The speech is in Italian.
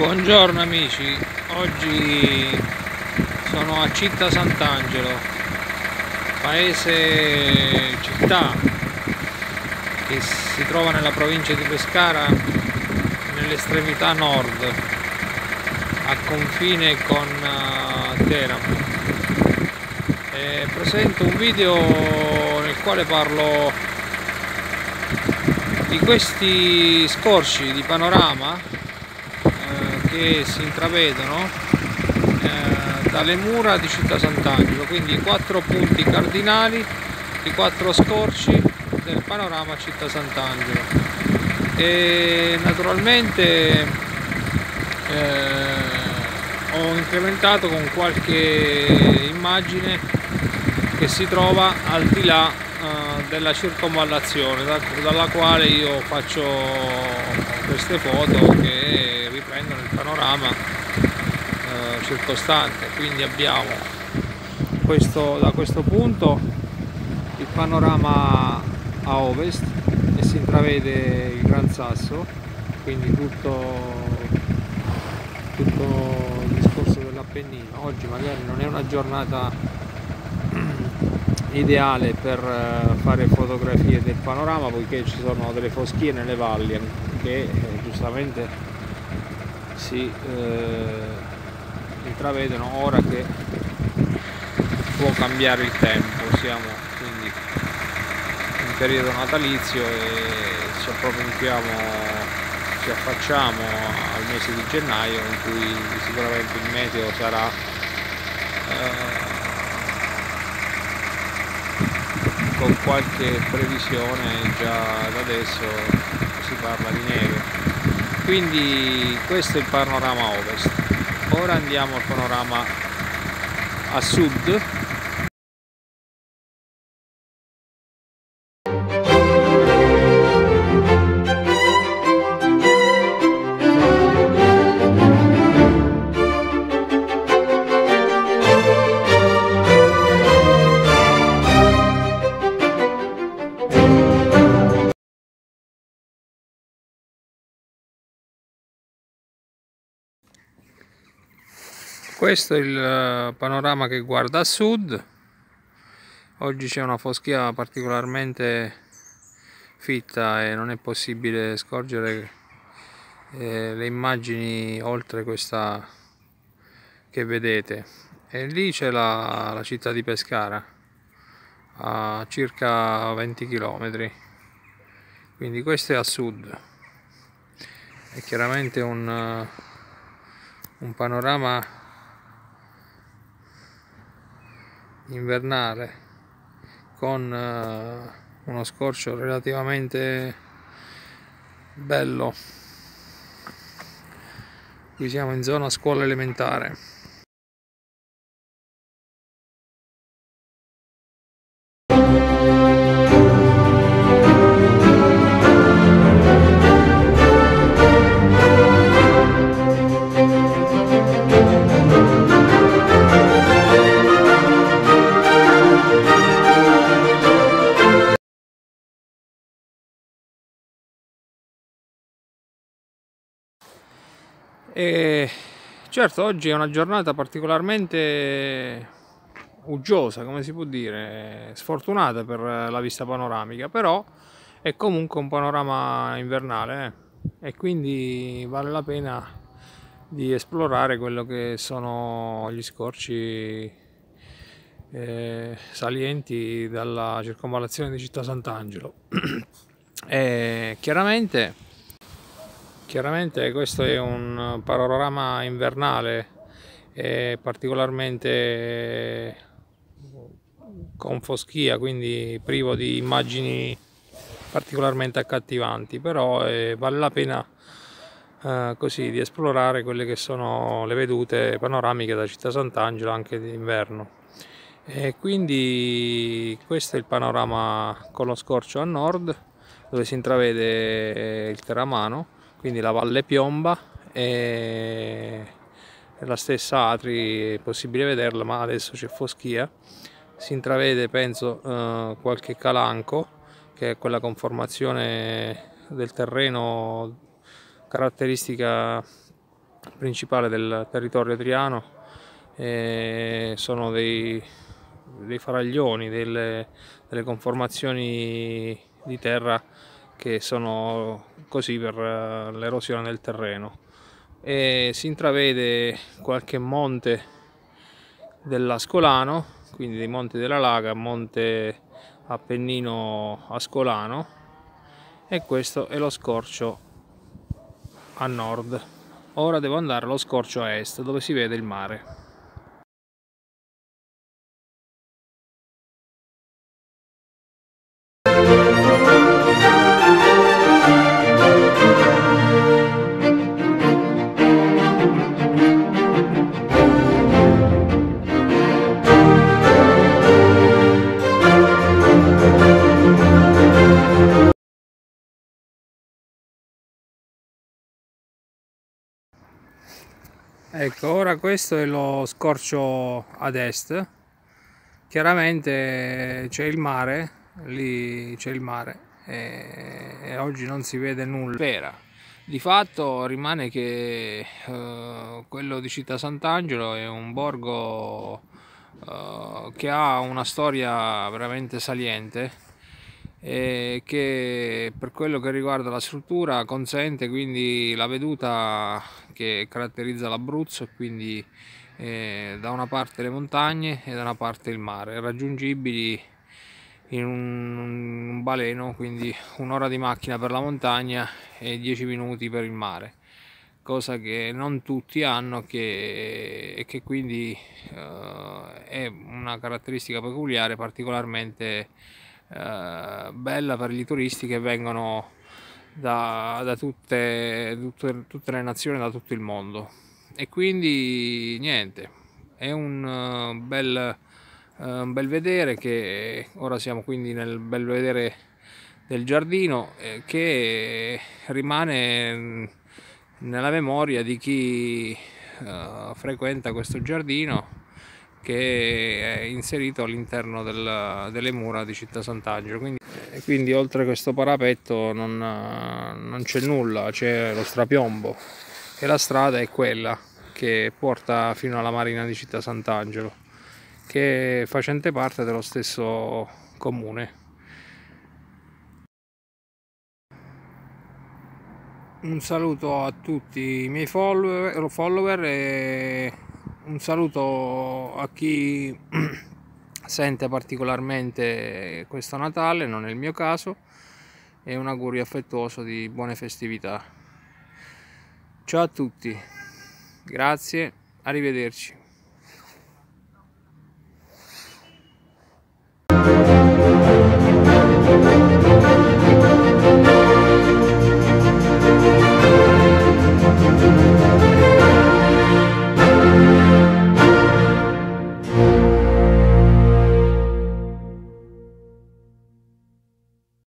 Buongiorno amici, oggi sono a Città Sant'Angelo, paese città che si trova nella provincia di Pescara nell'estremità nord, a confine con uh, Teramo. E presento un video nel quale parlo di questi scorci di panorama che si intravedono eh, dalle mura di Città Sant'Angelo, quindi i quattro punti cardinali, i quattro scorci del panorama Città Sant'Angelo. E naturalmente eh, ho incrementato con qualche immagine che si trova al di là eh, della circonvallazione da, dalla quale io faccio queste foto che riprendono il panorama eh, circostante. Quindi abbiamo questo, da questo punto il panorama a ovest e si intravede il Gran Sasso quindi tutto, tutto il discorso dell'Appennino. Oggi magari non è una giornata ideale per eh, fare fotografie del panorama poiché ci sono delle foschie nelle valli che eh, giustamente si eh, intravedono ora che può cambiare il tempo. Siamo quindi in periodo natalizio e ci approfondiamo ci affacciamo al mese di gennaio in cui sicuramente il meteo sarà eh, con qualche previsione già da adesso si parla di neve quindi questo è il panorama ovest. Ora andiamo al panorama a sud questo è il eh, panorama che guarda a sud. Oggi c'è una foschia particolarmente fitta e non è possibile scorgere eh, le immagini oltre questa che vedete. E lì c'è la, la, città di Pescara a circa 20 km quindi questo è a sud. È chiaramente un, un panorama invernale con uh, uno scorcio relativamente bello. Qui siamo in zona scuola elementare E certo oggi è una giornata particolarmente uggiosa, come si può dire, sfortunata per la vista panoramica, però è comunque un panorama invernale eh? e quindi vale la pena di esplorare quello che sono gli scorci eh, salienti dalla circonvallazione di Città Sant'Angelo. e chiaramente Chiaramente questo è un panorama invernale particolarmente con foschia, quindi privo di immagini particolarmente accattivanti, però eh, vale la pena eh, così di esplorare quelle che sono le vedute panoramiche da Città Sant'Angelo anche d'inverno. E quindi questo è il panorama con lo scorcio a nord dove si intravede il Teramano quindi la Valle Piomba e la stessa Atri è possibile vederla ma adesso c'è foschia. Si intravede penso eh, qualche calanco che è quella conformazione del terreno caratteristica principale del territorio triano eh, sono dei, dei faraglioni, delle, delle, conformazioni di terra che sono così per uh, l'erosione del terreno e si intravede qualche monte dell'Ascolano, quindi dei monti della Laga, monte Appennino Ascolano e questo è lo scorcio a nord. Ora devo andare allo scorcio a est dove si vede il mare. Ecco ora questo è lo scorcio ad est chiaramente c'è il mare lì c'è il mare e, e, oggi non si vede nulla Spera. di fatto rimane che uh, quello di Città Sant'Angelo è un borgo uh, che ha una storia veramente saliente e che per quello che riguarda la struttura consente quindi la veduta che caratterizza l'Abruzzo quindi eh, da una parte le montagne e da una parte il mare raggiungibili in un, un baleno quindi un'ora di macchina per la montagna e 10 minuti per il mare cosa che non tutti hanno che, e che quindi eh, è una caratteristica peculiare particolarmente eh, bella per gli turisti che vengono da, da tutte, tutte, tutte, le nazioni, da tutto il mondo. E quindi niente, è un uh, bel, uh, un bel vedere che ora siamo quindi nel bel vedere del giardino eh, che rimane nella memoria di chi frequenta questo giardino che è inserito all'interno del, delle mura di Città Sant'Angelo. Quindi, quindi, oltre questo parapetto non, non c'è nulla c'è lo strapiombo. E la strada è quella che porta fino alla marina di Città Sant'Angelo che è facente parte dello stesso comune. Un saluto a tutti i miei follower, follower e un saluto a chi sente particolarmente questo Natale, non è il mio caso, e un augurio affettuoso di buone festività. Ciao a tutti, grazie, arrivederci.